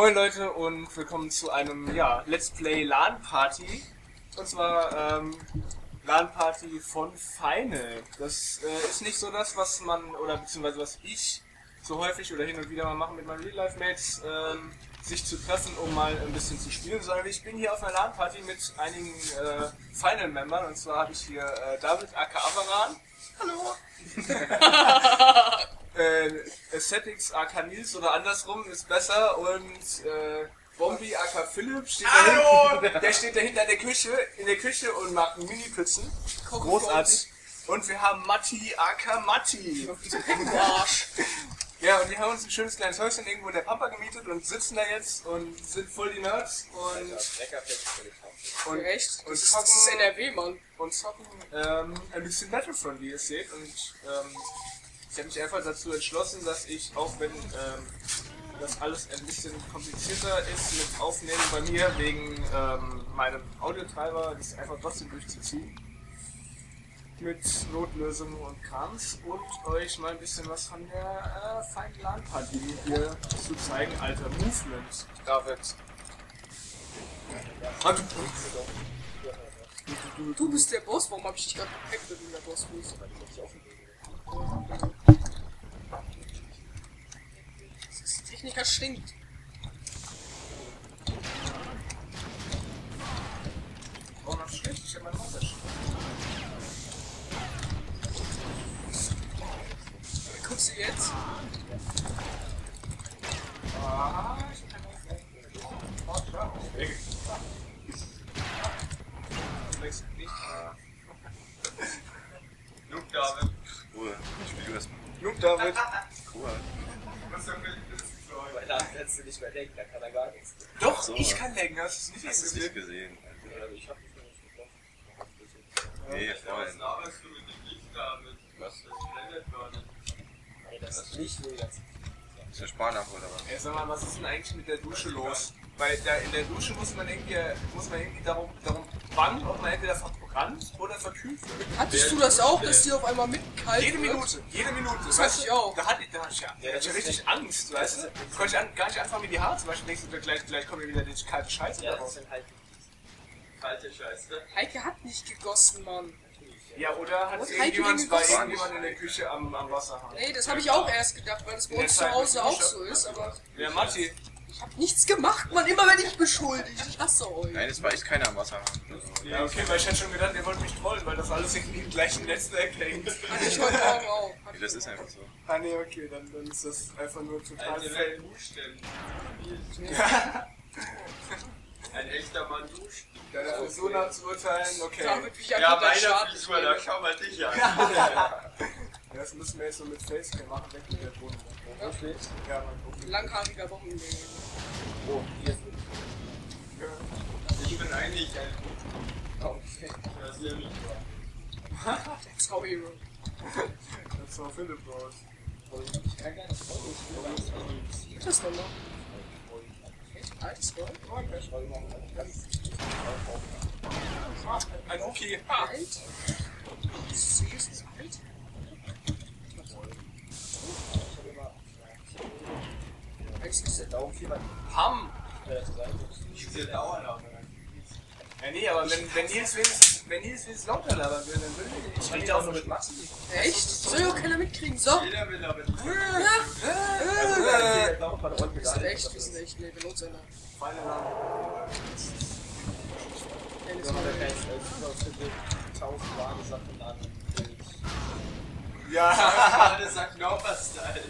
Moin Leute und willkommen zu einem ja, Let's Play LAN Party. Und zwar ähm, LAN Party von Final. Das äh, ist nicht so das, was man, oder beziehungsweise was ich so häufig oder hin und wieder mal mache mit meinen Real-Life-Mates, ähm, sich zu treffen, um mal ein bisschen zu spielen, sondern ich bin hier auf einer LAN Party mit einigen äh, Final-Membern. Und zwar habe ich hier äh, David Aka Avaran. Hallo! äh, Aesthetics AK Nils oder andersrum ist besser und äh, Bombi AK Philipp steht dahinter, der steht dahinter in der Küche, in der Küche und macht Mini-Pizzen. Großartig. Und wir haben Matti AK Matti. Ja, und die haben uns ein schönes kleines Häuschen irgendwo in der Pampa gemietet und sitzen da jetzt und sind voll die Nerds und, und, Echt? und Das ist, das ist zocken, NRW, Mann. und zocken ähm, ein bisschen Battlefront, wie ihr seht. Und ähm, ich habe mich einfach dazu entschlossen, dass ich, auch wenn ähm, das alles ein bisschen komplizierter ist mit Aufnehmen bei mir, wegen ähm, meinem Audiotreiber, das einfach trotzdem durchzuziehen. Mit Notlösungen und Krams und euch mal ein bisschen was von der äh, feinen LAN-Party hier zu zeigen. Alter, Movement. David. Ah, du, du, Du bist der Boss, warum hab ich dich gerade gepackt, wenn du der Boss bist? Techniker stinkt. Oh, ist schlecht. Ich hab meine Maus erschreckt. Guckst du jetzt? Ah, ich kann das nicht. Oh, schau. Weg. Wechselt nicht. Luke David. Ruhe. Ich spiele erstmal. Luke David. Ruhe. Was soll ich Weil da kannst du nicht mehr denken, da kann er gar nichts. Doch, So. ich kann lenken. Hast du es nicht Hast du es nicht gesehen? gesehen? Ich hab dich noch nicht getroffen. Nee, Was Freund. laberst du mit dem Licht damit? Was? Das blendet gar nicht. Nee, das ist nicht negativ. Ist der Spanach oder was? Ey, sag mal, was ist denn eigentlich mit der Dusche los? Weil da in der Dusche muss man irgendwie, muss man irgendwie darum, darum bangen, ob man entweder verbrannt oder verkühlt wird. Hattest du das auch, dass die auf einmal mit kalt Jede wird? Minute, jede Minute. Das hatte du? ich auch. Da hatte ich, da hatte ich ja, Ja, da hatte ich richtig Angst, weißt du? Da konnte ich an, gar nicht anfangen, mir die Haare zum Beispiel denkst du, gleich, gleich kommt mir wieder die kalte Scheiße Ja, darauf. halt Kalte Scheiße. Heike hat nicht gegossen, Mann. Ja, oder hat irgendjemand bei irgendjemand in der Küche am, am Wasserhahn? Ey, das habe ich auch erst gedacht, weil das bei uns zu Hause auch ich so ist, aber Der Matti. Ich hab nichts gemacht, Mann. Immer wenn ich beschuldigt. Ich hasse euch. Nein, es war echt keiner am Wasserhahn. Also, Ja, okay, weil ich hätte schon gedacht, ihr wollt mich trollen, weil das alles irgendwie im gleichen Netzwerk hängt. Hatte ich heute Morgen auch. nee, das ist einfach so. Ah ne, okay, dann, dann ist das einfach nur total duscht denn? Ein echter Mann duscht. Deine Frisur nach zu urteilen, okay. Wie ich Ja, meiner Frisur, da schau mal dich an. Ja, das müssen wir jetzt so mit Facecam machen, weg mit der Boden. Ja. Langhaariger Wochenende. Oh, hier ist Ich bin eigentlich ein Okay. rasiere mich nur. That's how hero. Das war Philipp raus. Ich kann gar nicht Geht das nochmal? Altes Gold? Ein Okay. Alt? Sie ist alt? Ist weiter Ham! zu sein. Diese Dauerlauf. Ja, nee, aber wenn, wenn Nils wenigstens, wenn Nils wenigstens lauter labern würde, dann würde ich Ich rede auch nur mit Max. Echt? Soll ja auch keiner mitkriegen. So. Jeder will aber. Äh, Wir sind echt, wir sind echt, nee, wir lohnt einer. Feine Name. Dennis Wenn man Mann. kein tausend Ware Sachen an. Ja, Alle sagt Knopper-Style.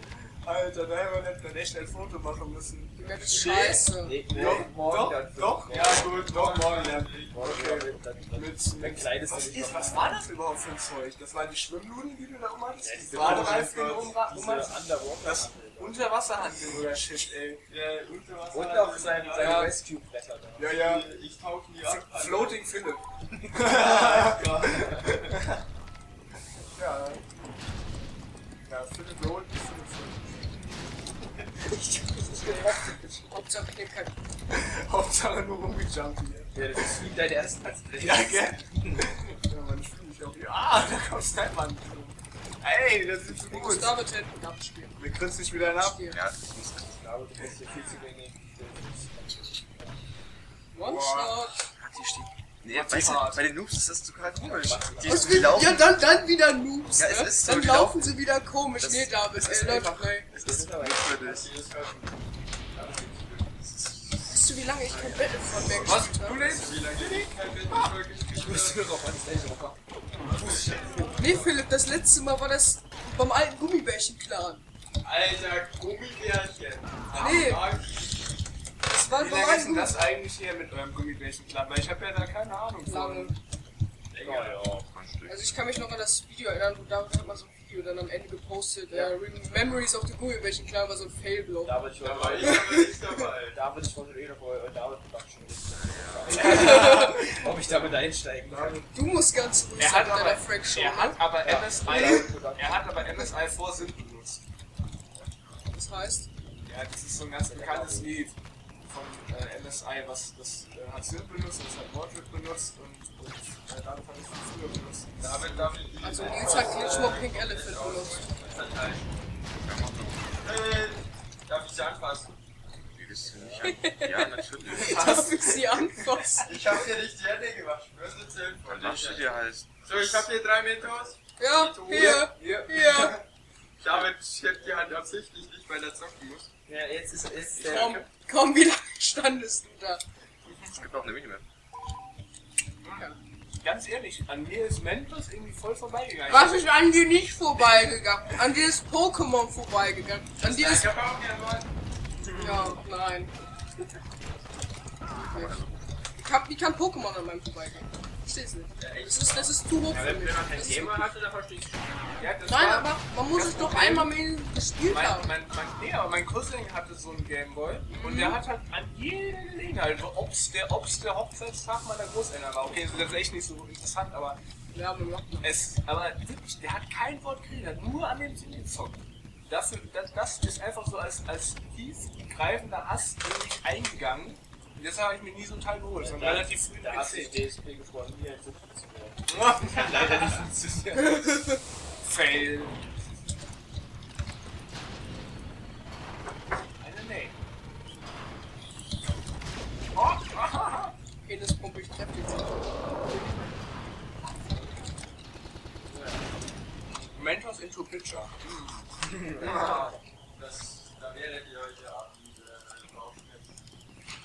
Alter, da hätten wir nicht echt ein Foto machen müssen. Die ist scheiße. Nee, Doch, morgen doch, doch. Ja, gut, Doch, morgen, ja. Morgen dann- Mit, mit, du was, ist, was war das überhaupt für ein Zeug? Das waren die Schwimmnudeln, die du da rum hattest? Die diese Badereifen Unterwasser- rum, rum Diese hattest? Underwater. Das Unterwasserhandel oder Shit, ey. Der Unterwasser. Und auch sein, Ja, seine Ja. Rescue-Bretter da. Ja, ja. Ich tauche nie ab. Floating Philipp. Ja. Ja. Ja, Philipp Roll, Philipp Philipp. Hauptsache ich nehme kein. Hauptsache nur rumgejumpt hier. Ja, das ist wie dein erster Ja, gell? Ja, man, ich fühle mich auch hier. Ah, da kommt Sniper Ey, das ist so Wo ist gut. David hin? Abspielen. Wir grinsen dich wieder nach. Spielen. Ja, das muss Aber du bist hier viel zu wenig. One-Shot. Die steht. Nee, weißt du, bei den Noobs ist das total komisch. Die, Was die laufen. ja, dann, dann wieder Noobs. Ja, es ne? ist so, dann laufen laufen- sie wieder komisch. Das- nee, David, das ist läuft einfach- frei. Es ist merkwürdig. Weißt du, wie lange ich kein Battlefront mehr Was? gespielt Du habe? lebst? Wie lange ich kein Battlefront gespielt habe? Nee, Philipp, das letzte Mal war das beim alten Gummibärchen-Clan. Alter, Gummibärchen. Nee. War Wie lange ist denn das eigentlich hier mit eurem Gummibärchen-Club? Weil ich habe ja da keine Ahnung Lange. von. Also ich kann mich noch an das Video erinnern, wo David hat mal so ein Video dann am Ende gepostet. Äh, Memories of the Gummibärchen-Clan war so ein Fail-Blow. David, ich Da war dabei. David, ich wollte eh noch vorher, David macht schon nicht. Ob ich damit einsteigen kann. Du musst ganz ruhig Er sein hat mit aber, deiner Frank-Show. er hat aber Ja. MSI, er hat aber MSI vor Sinn benutzt. Das heißt, Ja, das ist so ein ganz bekanntes Lied von äh, MSI, was das äh, hat Sinn benutzt, das hat Mordred benutzt und, und äh, damit habe ich es früher benutzt. Damit die also Nils hat Glitchmob Pink Elephant benutzt. Hey, darf ich sie anfassen? Wie bist du nicht an? Ja, natürlich. Darf ich sie anfassen? Ich hab dir nicht die Hände gewaschen. Was erzählt von Und was du dir heißt. So, ich hab hier drei Mentos. Ja, hier, Hier. hier. David hebt die Hand absichtlich nicht, weil er zocken muss. Ja, jetzt ist, ist der. Komm, komm, wie lange standest du da? Es gibt auch eine Minimap. Ganz ehrlich, an mir ist Mentos irgendwie voll vorbeigegangen. Was ist an dir nicht vorbeigegangen? An dir ist Pokémon vorbeigegangen. An dir ist... Ich hab auch gerne mal. Ja, nein. Ich hab, wie kann Pokémon an meinem vorbeigehen? Nicht. Das ist, das ist zu hoch für mich. Das ist wirklich- hatte, dann verstehe ich Ja, das Nein, aber man muss das es doch Problem- einmal mit gespielt Mein, haben. mein, mein, nee, aber mein Cousin hatte so einen Gameboy und Mhm. der hat halt an jeder Gelegenheit, ob's der, ob's der Hochzeitstag meiner Großeltern war, okay, das ist echt nicht so interessant, aber Ja, man es, aber wirklich, der hat kein Wort geredet, nur an dem Ding gezockt. Dafür, das, das ist einfach so als, als tiefgreifender Hass in mich eingegangen. Deshalb habe ich mir nie so ein Teil geholt, sondern relativ früh Da hast du PC. DSP gefroren, nie ein werden. Kann leider nicht funktionieren. Fail. Eine Nee. Oh, Penispumpe, ich treff den Mentos into Pitcher. Ja, das, da werdet ihr euch ja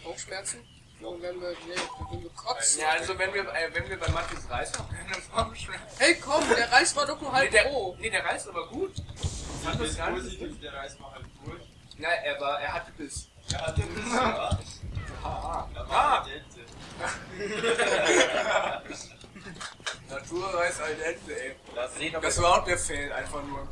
Bauchschmerzen. Und wenn wir, nee, wenn wir kotzen. Ja, also wenn wir, äh, wenn wir bei Matthias Reis noch keine Bauchschmerzen. Hey komm, der Reis war doch nur Nee halb der, roh. nee, der Reis aber gut. Ich fand Das das ist gar nicht. positiv, der Reis war halt gut. Na, er war, er hatte Biss. Er hatte das ja. Ah, Da ah. war der Dente. Naturreis al dente, ey. Mal sehen, Das war auch der Fail, einfach nur.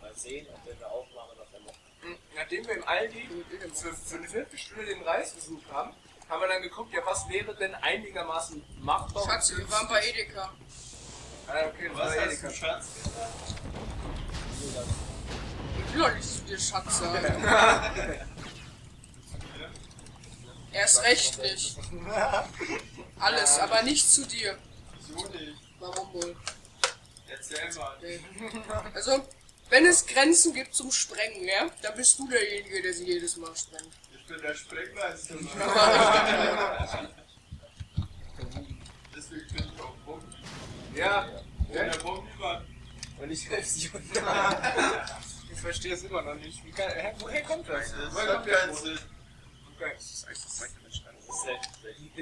mal sehen, ob wir eine Aufnahme noch der Woche. Nachdem wir im Aldi für, für eine Viertelstunde den Reis gesucht haben, haben wir dann geguckt, ja, was wäre denn einigermaßen machbar? Schatz, wir waren bei Edeka. Ah, okay, das Was war hast Edeka. du, Schatz, gesagt? Ich will doch nicht zu dir Schatz sagen. Erst recht nicht. Alles, aber nicht zu dir. Wieso nicht? Warum wohl? Erzähl mal. Also, wenn es Grenzen gibt zum Sprengen, ja, dann bist du derjenige, der sie jedes Mal sprengt. Ich bin der Sprengmeister. Deswegen bin ich auch Bombi. Ja, Der Bombi war. Und ich helfe sie und ich verstehe es immer noch nicht. Wie kann, hä, woher kommt das? Das Woher hat kommt der keinen Sinn. Okay. Das ist einfach Michael entstanden. Das ist selbst.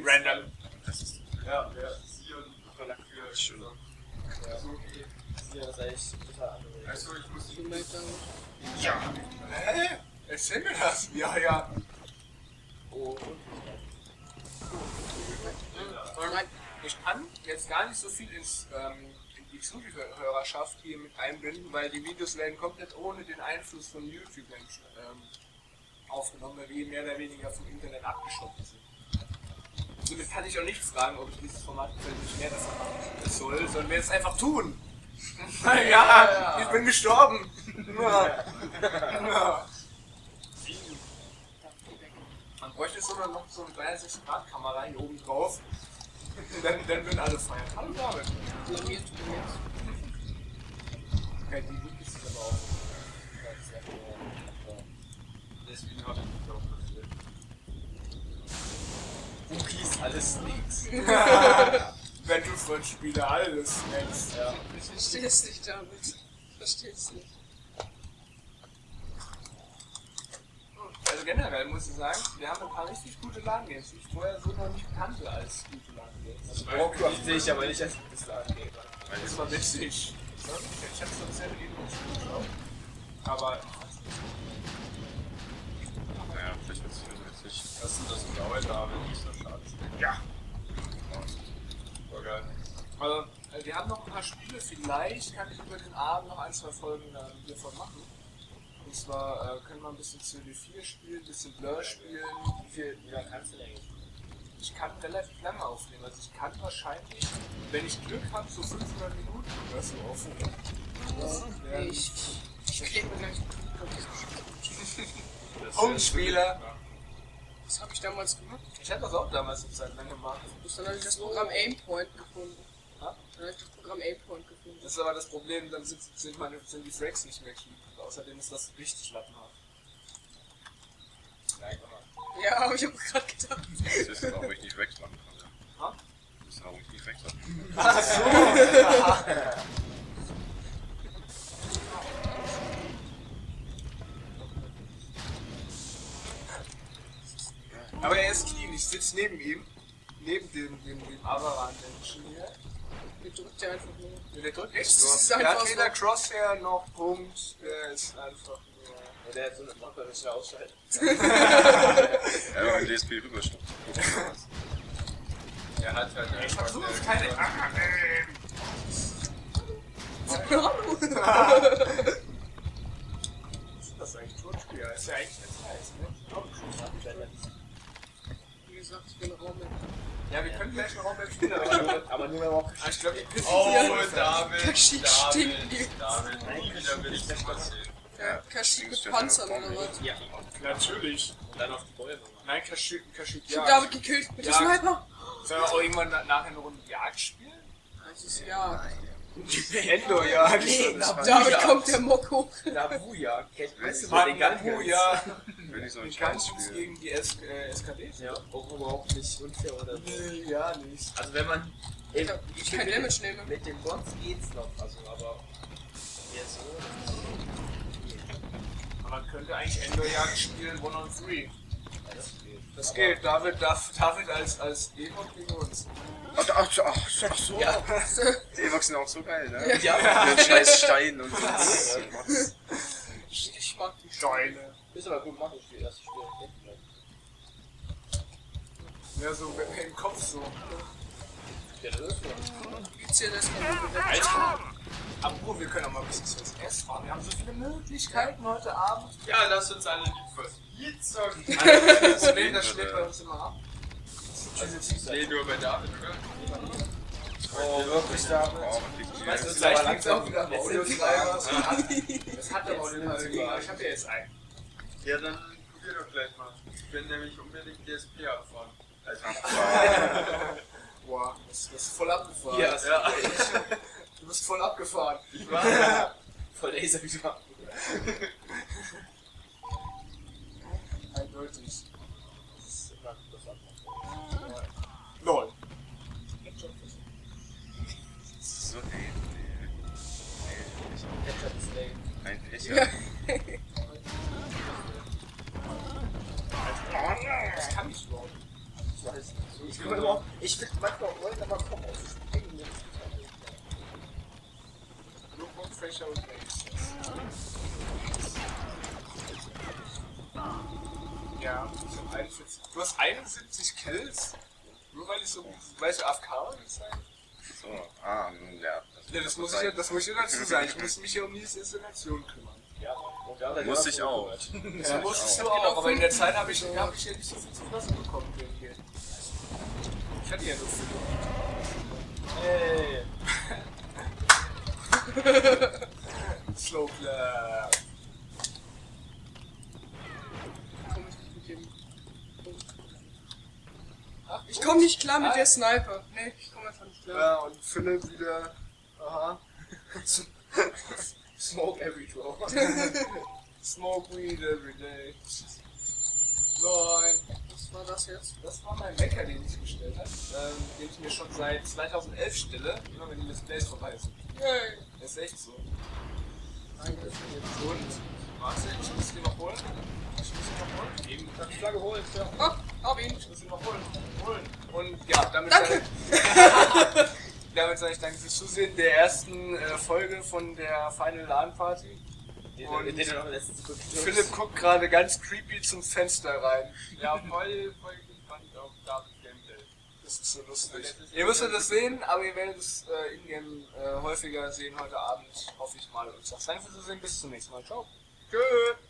Random. Das ist Ja, ja. Sie und für schön. So, okay. Ja, das ist echt total angenehm. Also, ich muss dann, Ja. Hä? Erzähl mir das. Ja, ja. Oh. Ich kann jetzt gar nicht so viel ins, ähm, in die Zuhörerschaft hier mit einbinden, weil die Videos werden komplett ohne den Einfluss von YouTube ähm, aufgenommen, weil wir mehr oder weniger vom Internet abgeschottet sind. Somit kann ich auch nicht fragen, ob ich dieses Format nicht mehr machen soll, sondern wir es einfach tun. ja, ich bin gestorben. Ja. Ja. Man bräuchte so noch so eine 360-Grad-Kamera hier oben drauf. Dann, dann würden alle feiern. Hallo David. Okay, die Wiki ist aber auch. Deswegen habe ich mich auch. Wookies, alles nix. Battlefront-Spiele, alles. Next. Ja. Ich verstehe es nicht damit. Ich verstehe es nicht. Also generell muss ich sagen, wir haben ein paar richtig gute LAN-Games, die ich vorher so noch nicht kannte als gute LAN-Games. Also Warcraft sehe ich aber nicht als gutes Ladengeber. Das war witzig. Ich hab's sonst ja eben nicht geschaut. Aber Naja, vielleicht wird es nicht so witzig. Hast du das blaue da, wenn ich so schade ja. War geil. Äh, wir haben noch ein paar Spiele, vielleicht kann ich über den Abend noch ein, zwei Folgen dann hiervon machen. Und zwar äh, können wir ein bisschen CD4 spielen, ein bisschen Blur spielen. Wie viel, lange kannst du denn eigentlich? Ich kann relativ lange aufnehmen, also ich kann wahrscheinlich, wenn ich Glück habe, so 500 Minuten oder so aufnehmen. Wären- Ich, ich klebe mir gleich Punktspieler. Was habe ich damals gemacht? Ich habe das auch damals eine Zeit lang gemacht. Dann habe ich das Programm Aimpoint gefunden. Ha? Dann habe ich das Programm Aimpoint gefunden. Das ist aber das Problem, dann sind, sind, meine, sind die Frags nicht mehr clean. Außerdem ist das richtig lattenhaft. Nein, mal. Ja, habe ich auch gerade gedacht. Das ist auch, wo ich nicht Rex machen konnte. Ha? Das ist auch, wo ich nicht Rex machen Ach so! Aber er ist clean, ich sitze neben ihm. Neben dem, dem, dem Avaran-Menschen hier. Mir drückt der einfach nur. Der drückt echt Das nur. ist Der einfach hat weder. Crosshair noch Punkt. Der ist einfach nur. Der hat so eine Lampe, wenn ich ausschalte. Ja, wenn DSP rüberstoppt. Er hat halt Ich einfach hab so eine- keine Ahnung. Was ist das eigentlich? Tonspieler? Ist ja eigentlich ganz nice, ne? Wie gesagt, ich bin Raummensch. Ja, wir können gleich noch Raumwelt spielen, aber ich nur auch ah, ich glaube, pisst Oh. David, David, stinkt. David, nie wieder will ich das was sehen. Ja, Kashyyyk mit Panzern oder was? Ja. Natürlich. Und dann auf die Bäume. Nein, Kashyyyk, Kashyyyk, Ich hab ja. David gekillt mit dem Ja. Sniper. Sollen wir auch irgendwann na- nachher eine Runde Jagd spielen? Das ist ja. Endor-Jagd. Ja. kommt der Mock hoch. Nabuja. Weißt du, Mann, ja. Will ich so ein Scheiß Kampf spielen. gegen die S äh, SKDs? Ja, auch überhaupt nicht unfair oder so. Nee, ja, nicht. Also wenn man Ich hab- ich kein mit Damage den- nehme. Mit den Bots geht's noch, also aber jetzt so. Aber man könnte eigentlich Endor-Jagd spielen, One on Three. Ja, das geht. Das Aber- geht. David, darf, David als, als Ewok gegen uns. Ach, ach, ach, ach so. Ja. Die Evox sind auch so geil, ne? Ja, Mit scheiß Stein und so. Ich mag die Steine. Ist aber gut das Spiel, das Spiel. Ja, so im Kopf so. Ja, das ist so. Das Alter! Apropos, wir können auch mal ein bisschen CSS fahren. Wir haben so viele Möglichkeiten heute Abend. Ja, lass uns alle Need for Speed zocken. Das das schlägt bei uns immer ab. Nee, nur bei David, oder? Oh, wirklich da. Oh? Weißt du, Vielleicht aber liegt es auch langsam- wieder am Audio-Treiber. Es hat- aber den Audio-Treiber. Ich hab ja jetzt einen. Ja, dann probier doch gleich mal. Ich will nämlich unbedingt DSP abfahren. Also, Boah, das, das ist voll abgefahren. Das ja. Du bist voll abgefahren. Ich war. voll Laser wieder. Eindeutig. Das ist immer das andere. LOL. So, nee. Nee, ist lame. ich- Ein Pech. Ja. Das kann ich überhaupt nicht. Ich weiß nicht. Ich komme immer, ich will manchmal wollen, aber komm auf Springen. Lookbook, Fächer und Mails. Ja, ich hab 41. Du hast 71 Kills? Nur weil ich so, weil ich AFK war? So, ah, nun, ja. Ja, das muss ich ja, das muss ich ja dazu sagen. Ich muss mich ja um diese Installation kümmern. Ja, und dann Muss ja ich auch. Das musstest du auch, aber in der Zeit habe ich, hab ich ja nicht so viel zu fressen bekommen hier. Ich hatte ja nur fünf. Hey. Slow Clap. Komm ich nicht mit dem. Ich komm nicht klar mit der Sniper. Nee, ich komm einfach nicht klar. Ja, und Philipp wieder. Aha. Smoke every draw. Smoke weed every day. Nein. Was war das jetzt? Das war mein Wecker, den ich bestellt habe. Ähm, den ich mir schon seit 2011 stelle, immer wenn die Displays vorbei sind. Yay. Das ist echt so. Nein, das ist jetzt. Und, warte, ich muss den noch holen. Ich muss ihn noch holen. Eben die Flagge holen. Ja. Ah, hab ihn. Ich muss ihn noch holen. holen. Und ja, damit Danke. sage ich, damit sage ich danke fürs Zusehen der ersten äh, Folge von der Final LAN Party. Und Philipp guckt gerade ganz creepy zum Fenster rein. Ja, voll, voll gespannt auf David Gameplay. Das ist so lustig. Ihr müsst das sehen, aber ihr werdet es äh, in-game äh, häufiger sehen heute Abend, hoffe ich mal. Und sage danke fürs Zusehen, bis zum nächsten Mal. Ciao. Tschüss.